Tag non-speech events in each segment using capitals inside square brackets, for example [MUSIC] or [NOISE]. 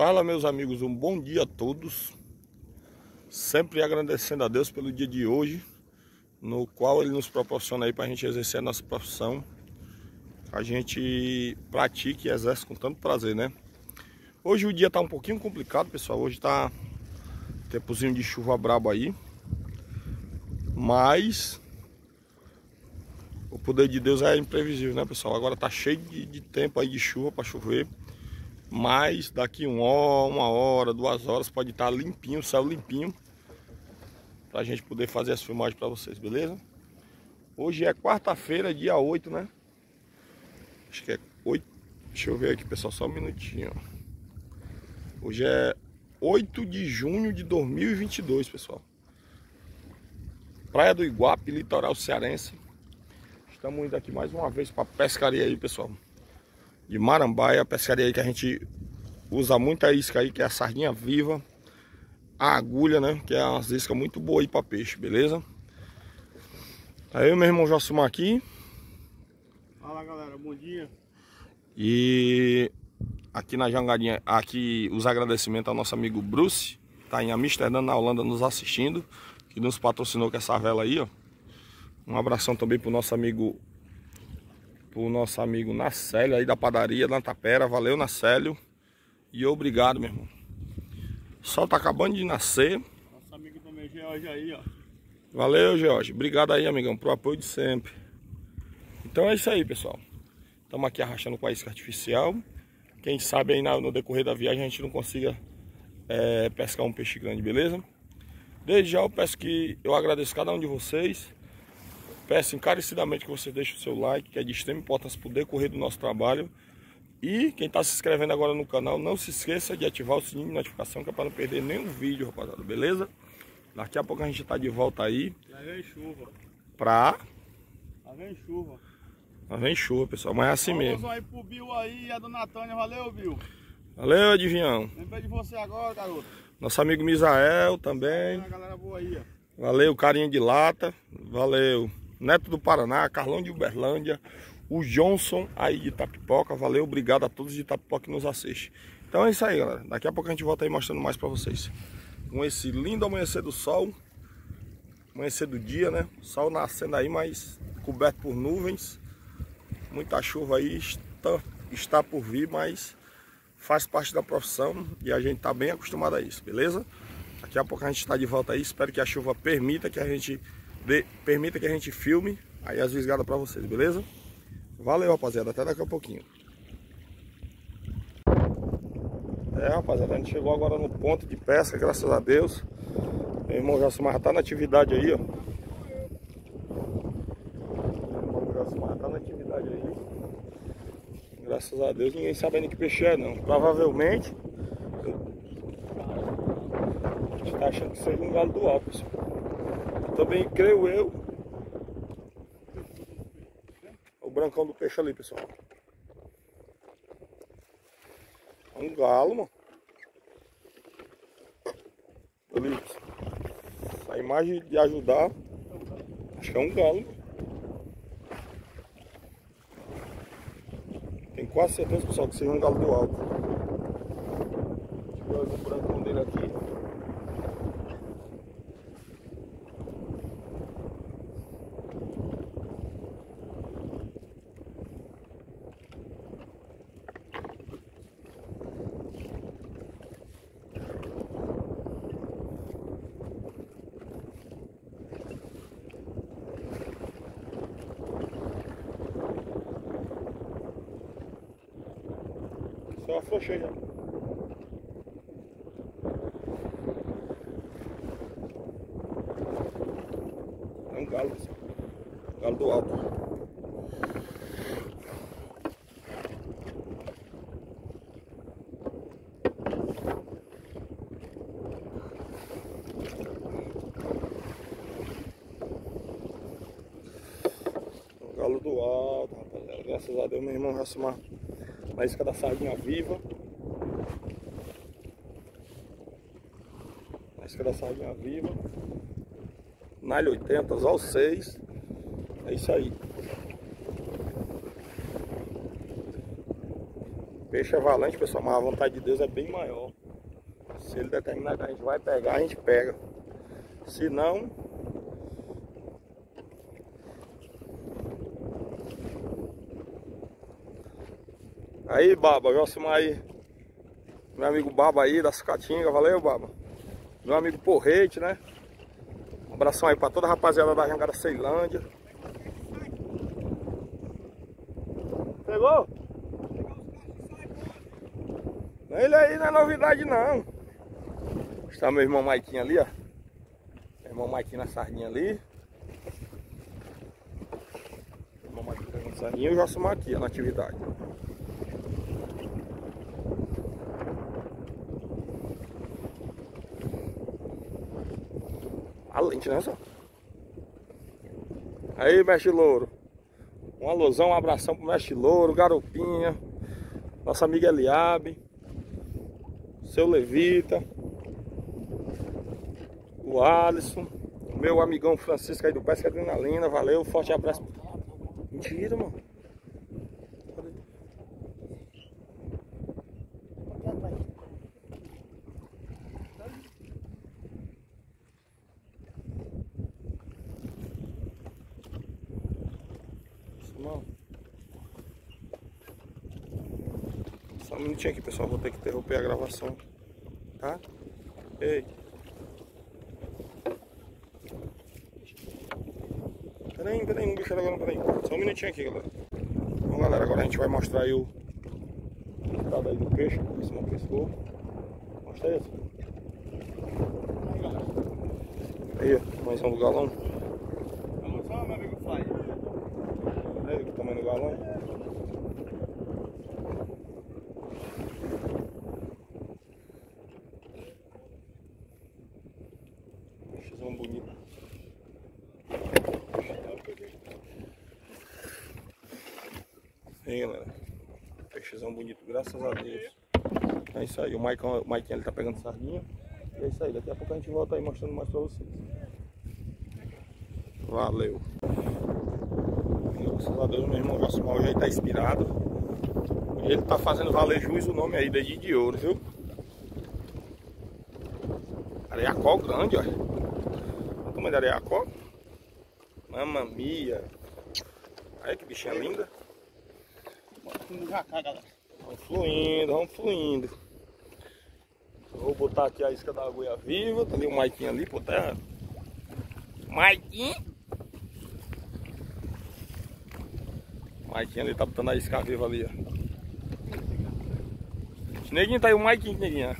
Fala meus amigos, um bom dia a todos. Sempre agradecendo a Deus pelo dia de hoje No qual Ele nos proporciona aí para a gente exercer a nossa profissão. A gente pratique e exerce com tanto prazer, né? Hoje o dia está um pouquinho complicado, pessoal. Hoje está tempozinho de chuva brabo aí. Mas o poder de Deus é imprevisível, né pessoal? Agora tá cheio de, de tempo aí de chuva para chover mas daqui uma hora, uma hora, duas horas pode estar limpinho, o céu limpinho. Pra gente poder fazer as filmagens para vocês, beleza? Hoje é quarta-feira, dia 8, né? Acho que é 8. Deixa eu ver aqui, pessoal, só um minutinho. Hoje é 8 de junho de 2022, pessoal. Praia do Iguape, litoral cearense. Estamos indo aqui mais uma vez para pescaria aí, pessoal de Marambaia, a pescaria aí que a gente usa muita isca aí, que é a sardinha viva, a agulha, né, que é uma isca muito boa aí para peixe, beleza? Aí o meu irmão Josumar aqui. Fala galera, bom dia. E aqui na jangadinha, aqui os agradecimentos ao nosso amigo Bruce, tá em Amsterdã, na Holanda, nos assistindo, que nos patrocinou com essa vela aí, ó. Um abração também pro nosso amigo pro nosso amigo Nacélio aí da padaria da Tapera. Valeu, Nacélio. E obrigado, meu irmão. O sol tá acabando de nascer. Nosso amigo também, George aí, ó. Valeu, George. Obrigado aí, amigão, pro apoio de sempre. Então é isso aí, pessoal. Estamos aqui arrastando com a isca artificial. Quem sabe aí no decorrer da viagem a gente não consiga é, pescar um peixe grande, beleza? Desde já eu peço que eu agradeço cada um de vocês Peço encarecidamente que você deixe o seu like, que é de extrema importância para o decorrer do nosso trabalho. E quem está se inscrevendo agora no canal, não se esqueça de ativar o sininho de notificação, que é para não perder nenhum vídeo, rapaziada, beleza? Daqui a pouco a gente está de volta aí. Já vem chuva. Pra... Já vem chuva. Já vem chuva, pessoal, mas é assim Vamos mesmo. aí pro Bill aí e a dona Tânia, valeu, Bill. Valeu, Adivinhão. Lembrei de você agora, garoto. Nosso amigo Misael também. É, galera boa aí, ó. Valeu, carinha de lata. Valeu. Neto do Paraná, Carlão de Uberlândia, o Johnson aí de Itapipoca. Valeu, obrigado a todos de Itapipoca que nos assistem. Então é isso aí, galera. Daqui a pouco a gente volta aí mostrando mais pra vocês. Com esse lindo amanhecer do sol. Amanhecer do dia, né? Sol nascendo aí, mas coberto por nuvens. Muita chuva aí está, está por vir, mas faz parte da profissão e a gente tá bem acostumado a isso, beleza? Daqui a pouco a gente está de volta aí. Espero que a chuva permita que a gente de, permita que a gente filme aí as visgadas para vocês, beleza? Valeu, rapaziada. Até daqui a pouquinho. É, rapaziada, a gente chegou agora no ponto de pesca, graças a Deus. Meu irmão Jacimar tá na atividade aí, ó. Meu irmão Jacimar tá na atividade aí. Graças a Deus, ninguém sabe ainda que peixe é, não. Provavelmente, a gente tá achando que seja um galo do alto, pessoal. Também creio eu. O brancão do peixe ali, pessoal. Um galo, mano. Ali. A imagem de ajudar. Acho que é um galo. Tenho quase certeza, pessoal, que seja um galo do alto. Deixa eu ver o brancão dele aqui. Só afrouxei já. É um galo, galo do alto. galo do alto, rapaziada. Graças a Deus, meu irmão já se na isca da sardinha viva. Na isca da sardinha viva. Nalho 80, ao 6. É isso aí. Peixe é valente, pessoal, mas a vontade de Deus é bem maior. Se ele determinar que a gente vai pegar, a gente pega. Se não, Aí, Baba, Josimar aí. Meu amigo Baba aí da Sucatinga, valeu, Baba. Meu amigo Porrete, né? Um abração aí pra toda a rapaziada da Jangada Ceilândia. Pegou? Ele aí não é novidade não. Está meu irmão Maiquinho ali, ó. Meu irmão Maiquinho na sardinha ali. Meu irmão Maiquinho na sardinha e o Josimar aqui, ó, na atividade. Valente, né, só? Aí, mestre louro. Um alusão, um abração pro mestre louro, garopinha. Nossa amiga Eliabe. Seu Levita. O Alisson. Meu amigão Francisco aí do Pesca Adrenalina. Valeu, forte abraço. Mentira, mano. Não. Só um minutinho aqui, pessoal. Vou ter que interromper a gravação. Tá? Ei. Peraí, peraí, não bicho agora, peraí. Só um minutinho aqui, galera. Bom, galera, agora a gente vai mostrar aí o estado aí do peixe. Esse não pescou. Mostra esse. Aí, mais um do galão. Vamos só, meu amigo Fly. Aí, o tamanho do galão. Peixezão bonito. Aí, galera. Peixezão bonito, graças a Deus. É isso aí, o Maicon, o Maikinho ele tá pegando sardinha. E é isso aí, daqui a pouco a gente volta aí mostrando mais pra vocês. Valeu. Graças a Deus, meu irmão Josimar já está inspirado. Ele tá fazendo valer juiz o nome aí, Dedinho de Ouro, viu? Areiacó grande, olha. Olha o tamanho da areiacó. Mamma mia. Olha que bichinha linda. Vamos já cá, galera. Vamos fluindo, vamos fluindo. Vou botar aqui a isca da agulha viva. Tá ali o Maiquinho ali por terra. Maiquinho. Maiquinho ali tá botando a isca viva ali, ó. Neguinho tá aí, o Maiquinho, neguinho. ó.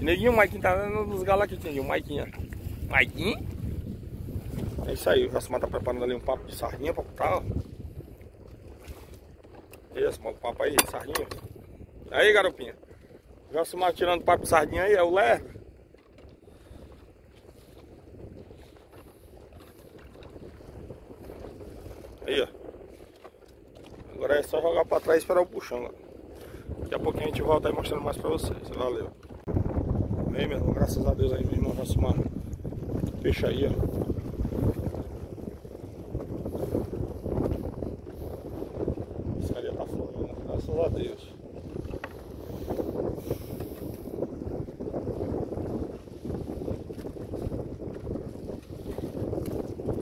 Neguinho, o Maiquinho tá nos galos aqui, neguinho, o Maiquinho. ó. Maiquinho. É isso aí, o Josimar tá preparando ali um papo de sardinha pra botar, ó. Esse, mano, o papo aí, sardinha. Aí, garopinha. O Josimar tirando papo sardinha aí, é o lerdo. Aí, ó. Agora é só jogar pra trás e esperar o puxão, ó. Daqui a pouquinho a gente volta aí mostrando mais pra vocês. Valeu. Aí, meu irmão, graças a Deus aí, meu irmão Josimar. Peixe aí, ó. Pescaria tá fluindo, graças a Deus.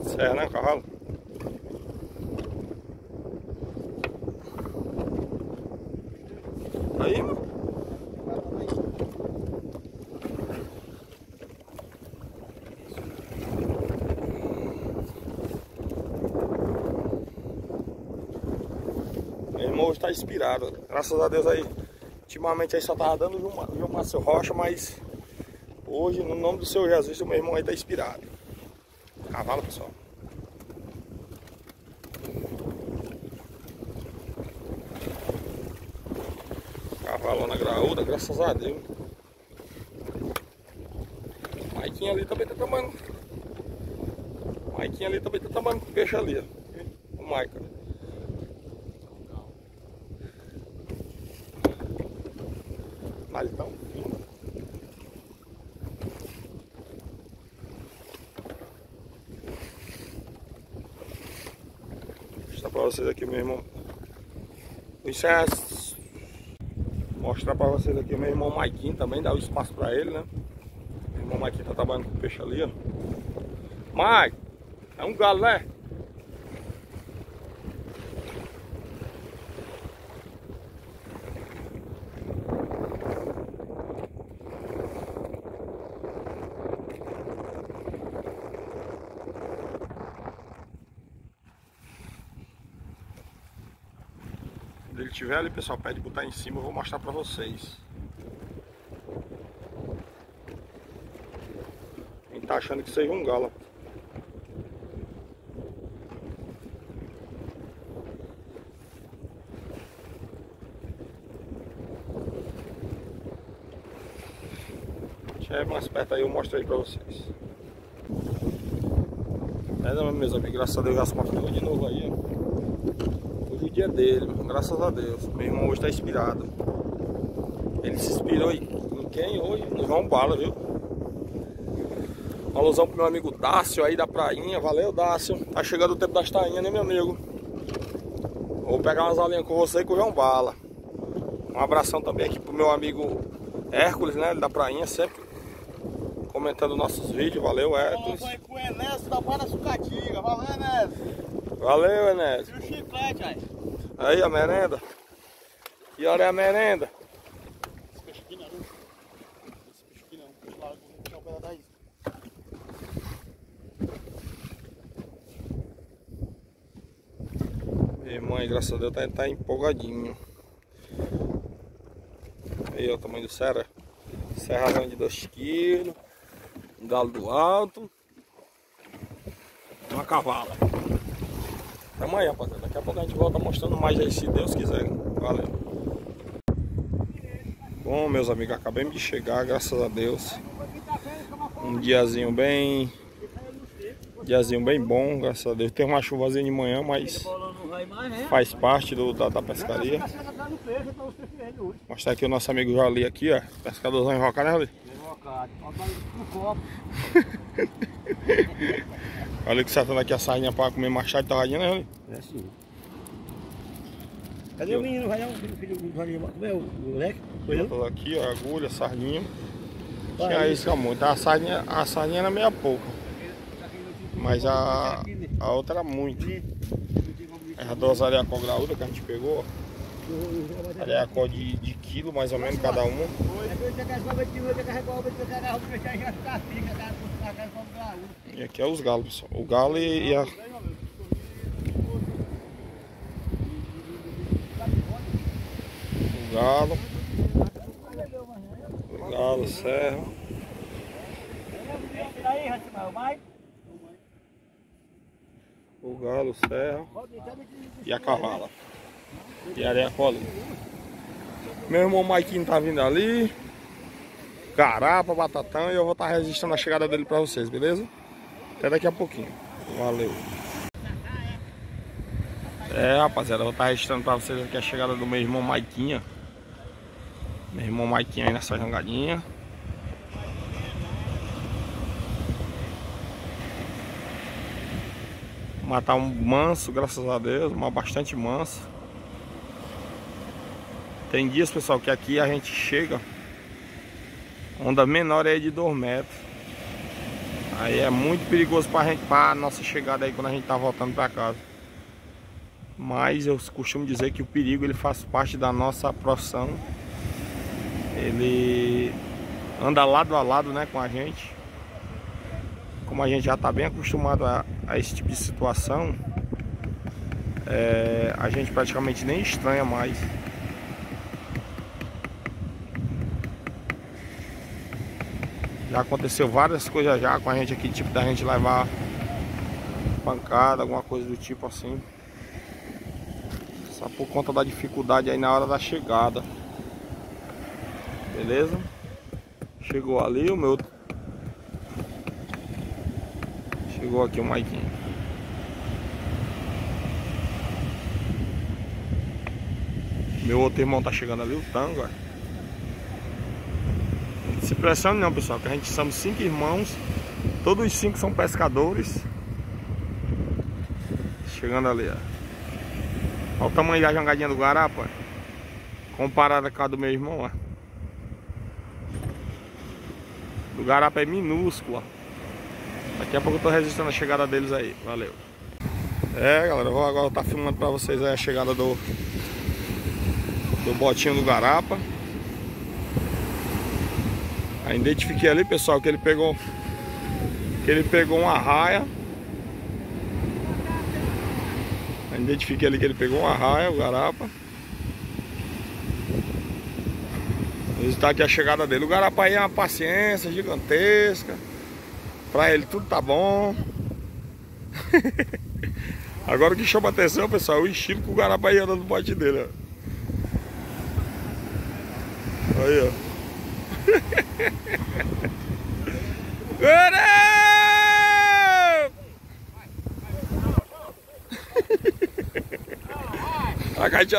Serra, né, cavalo? Aí, mano. Meu irmão hoje tá inspirado. Graças a Deus aí. Ultimamente aí só tava dando João Márcio Rocha, mas hoje, no nome do Senhor Jesus, o meu irmão aí tá inspirado. Cavalo, pessoal. Cavalona graúda, graças a Deus. Maiquinho ali também tá tomando. Maiquinho ali também tá tomando peixe ali, ó. O Maica. Mas então. Vou mostrar pra vocês aqui, meu irmão. Isso é Mostrar pra vocês aqui meu irmão Maiquinho também, dar o espaço pra ele, né? Meu irmão Maiquinho tá trabalhando com peixe ali, ó. Mike, é um galo, né? Quando ele tiver ali, pessoal, pede botar em cima, eu vou mostrar pra vocês. Quem tá achando que seja um galo. Chega mais perto aí, eu mostro aí pra vocês. É, não, meus amigos, graças a Deus já se mostrou de novo aí, ó. Dia dele, graças a Deus. Meu irmão hoje tá inspirado. Ele se inspirou em, em quem hoje? No João Bala, viu? Um alusão pro meu amigo Dácio aí da prainha. Valeu, Dácio. Tá chegando o tempo das tainhas, né, meu amigo? Vou pegar umas aulinhas com você e com o João Bala. Um abração também aqui pro meu amigo Hércules, né? Da prainha, sempre comentando nossos vídeos. Valeu, Hércules. Aí com o Enéas da Barra Sucatinga. Valeu, Enéas. Valeu, Enéas. E o chiclete, aí. Aí a merenda. Que hora é a merenda? Esse peixe aqui não. Esse peixe aqui não. Peixe lá, vou puxar o pé da isca. Minha mãe, graças a Deus, tá, tá empolgadinho. Aí, ó, o tamanho do serra. Serrazão de 2 kg. Um galo do alto. Uma cavala. Tamo aí, rapaziada. Daqui a pouco a gente volta mostrando mais aí, se Deus quiser. Valeu. Bom, meus amigos, acabamos de chegar, graças a Deus. Um diazinho bem... Diazinho bem bom, graças a Deus. Tem uma chuvazinha de manhã, mas faz parte do, da, da pescaria. Mostrar aqui o nosso amigo Jali aqui, ó. Pescadorzão invocado, né, Jali? Olha [LAUGHS] que setando aqui a sardinha pra comer machado e torradinha, né? É sim. Cadê o menino? Vai lá, o filho, filho, como é o moleque? Foi eu? Aqui, ó, agulha, sardinha. Vai, Tinha isca muito. A sardinha, a sardinha era meia pouca. Mas a, a outra era muito. As duas areacó graúda que a gente pegou, ó. Areacó de, de quilo mais ou menos cada uma. E aqui é os galos, pessoal. O galo e, e a. O galo. O galo, serra. O galo, serra. E a cavala. E a ali. Meu irmão Maiquinho tá vindo ali. Carapa, batatão. E eu vou estar registrando a chegada dele pra vocês, beleza? Até daqui a pouquinho. Valeu. É, rapaziada, eu vou estar registrando pra vocês aqui a chegada do meu irmão Maiquinha. Meu irmão Maiquinha aí nessa jangadinha. Matar um manso, graças a Deus, uma bastante manso. Tem dias, pessoal, que aqui a gente chega, onda menor é de 2 metros. Aí é muito perigoso pra gente, pra nossa chegada aí quando a gente tá voltando pra casa. Mas eu costumo dizer que o perigo ele faz parte da nossa profissão. Ele anda lado a lado né, com a gente. Como a gente já está bem acostumado a, a, esse tipo de situação, é, a gente praticamente nem estranha mais. Já aconteceu várias coisas já com a gente aqui, tipo da gente levar pancada, alguma coisa do tipo assim. Só por conta da dificuldade aí na hora da chegada. Beleza? Chegou ali o meu. Chegou aqui o Maiquinho. Meu outro irmão tá chegando ali, o Tango. ó. Se pressione não, pessoal, que a gente somos cinco irmãos. Todos os cinco são pescadores. Chegando ali, ó. Olha o tamanho da jangadinha do Guarapa. Comparada com a do meu irmão, ó. Do garapa é minúsculo, ó. Daqui a pouco eu tô registrando a chegada deles aí. Valeu. É, galera, eu vou agora estar tá filmando pra vocês aí a chegada do do botinho do garapa. Aí identifiquei ali, pessoal, que ele pegou que ele pegou uma raia. Aí identifiquei ali que ele pegou uma raia, o garapa. Está aqui a chegada dele. O garapa aí é uma paciência gigantesca. Pra ele tudo tá bom. [LAUGHS] Agora o que chama atenção, pessoal, é o estilo que o garapa aí anda no bote dele, ó. Aí, ó.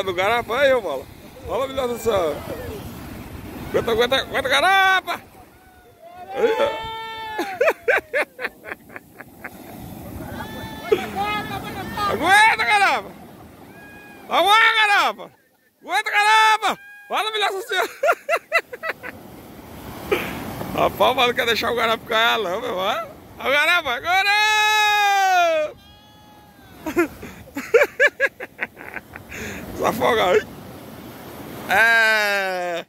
Do garapa aí, ô bola. Fala, melhor do céu. Aguenta, aguenta, aguenta, garapa! Aí, ó. Aguenta, garapa! Aguenta, garapa! Aguenta, garapa! Fala, melhor do céu. [LAUGHS] Rapaz, não quer deixar o garapa cair não, meu. Olha o garapa, agora! [LAUGHS] Afogar aí. É.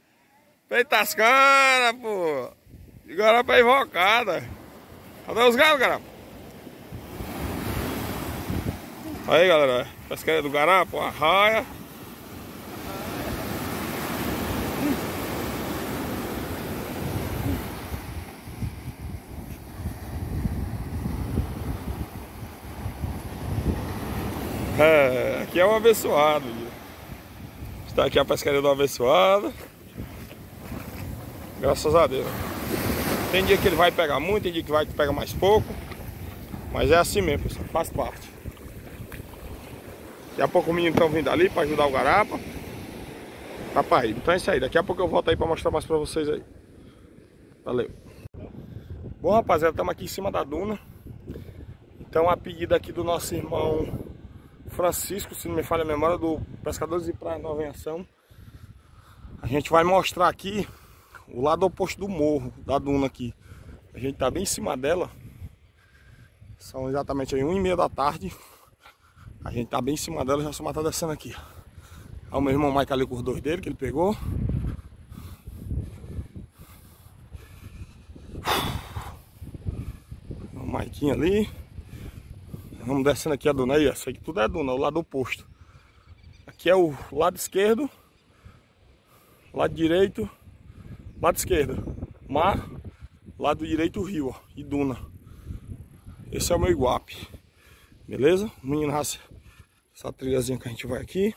Peita as caras, pô. E garapa invocada. Cadê os galos, garapa? Aí, galera. Pescaria do garapa, a raia. É, aqui é um abençoado. Está aqui a pescaria do abençoado. Graças a Deus. Tem dia que ele vai pegar muito, tem dia que vai pegar mais pouco. Mas é assim mesmo, pessoal. Faz parte. Daqui a pouco os meninos estão vindo ali para ajudar o garapa. Tá para ir. Então é isso aí. Daqui a pouco eu volto aí para mostrar mais para vocês aí. Valeu. Bom, rapaziada, estamos aqui em cima da duna. Então a pedida aqui do nosso irmão Francisco, se não me falha a memória, do Pescadores de Praia Nova Ação. A gente vai mostrar aqui o lado oposto do morro, da duna aqui. A gente tá bem em cima dela. São exatamente aí 1 e meia da tarde. A gente tá bem em cima dela, já só tá descendo aqui. Aí o meu irmão Mike ali com os dois dele, que ele pegou. O Maiquinho ali. Vamos descendo aqui a duna aí, aqui tudo é duna, o lado oposto. Aqui é o lado esquerdo, lado direito, lado esquerdo, mar, lado direito rio, ó, e duna. Esse é o meu iguape. Beleza? Menino raça, essa trilhazinha que a gente vai aqui.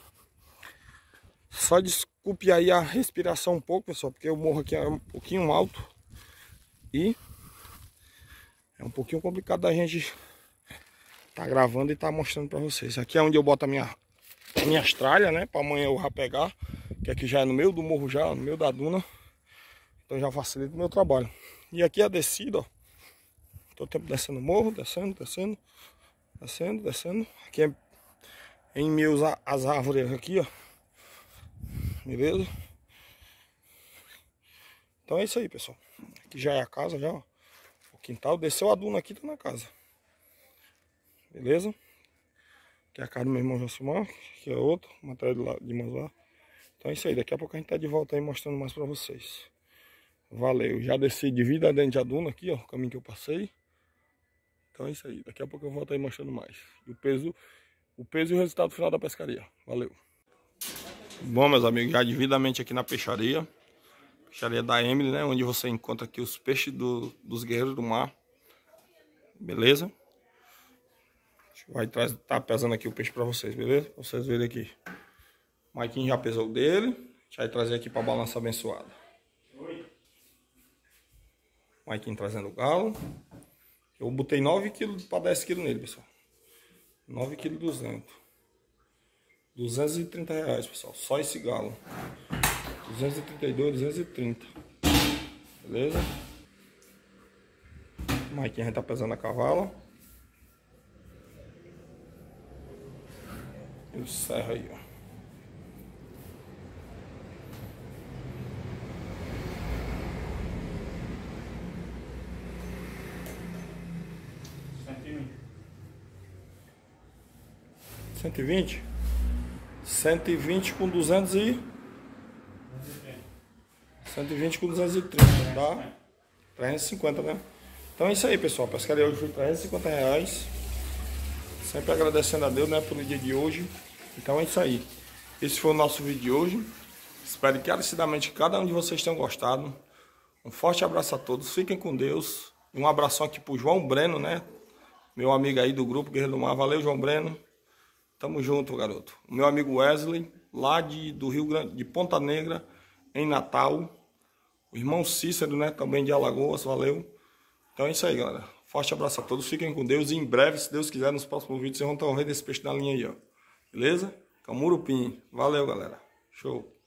Só desculpe aí a respiração um pouco, pessoal, porque o morro aqui é um pouquinho alto. E é um pouquinho complicado da gente tá gravando e tá mostrando para vocês. Aqui é onde eu boto a minha, minhas tralhas, né? Para amanhã eu já pegar. Que aqui já é no meio do morro já, no meio da duna. Então já facilita o meu trabalho. E aqui a descida, ó. Tô tempo descendo o morro, descendo, descendo, descendo, descendo. Aqui é em meus as árvores aqui, ó. Beleza? Então é isso aí, pessoal. Aqui já é a casa, já, ó. O quintal desceu a duna aqui, tá na casa. Beleza? Aqui é a casa do meu irmão Josimar, que é outro, matéria de, lá, de Manzar. Então é isso aí, daqui a pouco a gente tá de volta aí mostrando mais pra vocês. Valeu, já desci de vida dentro de Aduna aqui, ó, o caminho que eu passei. Então é isso aí, daqui a pouco eu volto aí mostrando mais. E o peso, o peso e o resultado final da pescaria. Valeu. Bom, meus amigos, já devidamente aqui na peixaria. Peixaria da Emily, né, onde você encontra aqui os peixes do, dos guerreiros do mar. Beleza? Vai estar tá pesando aqui o peixe para vocês, beleza? Pra vocês verem aqui. O Maikinho já pesou dele. Já vai trazer aqui para balança abençoada. Maikinho trazendo o galo. Eu botei 9 kg para 10 kg nele, pessoal. 9 kg 200. 230 reais, pessoal. Só esse galo. 232, 230. Beleza? O Maikinho já tá pesando a cavala. Eu saio aí, ó. Cento e vinte? Cento e vinte com duzentos e... Cento e vinte com duzentos e trinta, tá? Trezentos e cinquenta, né? Então é isso aí, pessoal. Pescaria hoje foi trezentos e cinquenta reais. Sempre agradecendo a Deus, né, pelo dia de hoje. Então é isso aí. Esse foi o nosso vídeo de hoje. Espero que encarecidamente cada um de vocês tenham gostado. Um forte abraço a todos. Fiquem com Deus. Um abração aqui pro João Breno, né? Meu amigo aí do grupo Guerreiro do Mar. Valeu, João Breno. Tamo junto, garoto. O meu amigo Wesley, lá de, do Rio Grande, de Ponta Negra, em Natal. O irmão Cícero, né? Também de Alagoas. Valeu. Então é isso aí, galera. Forte abraço a todos. Fiquem com Deus. E em breve, se Deus quiser, nos próximos vídeos, vocês vão ter um rei desse peixe na linha aí, ó. Beleza? Camurupim. Valeu, galera. Show.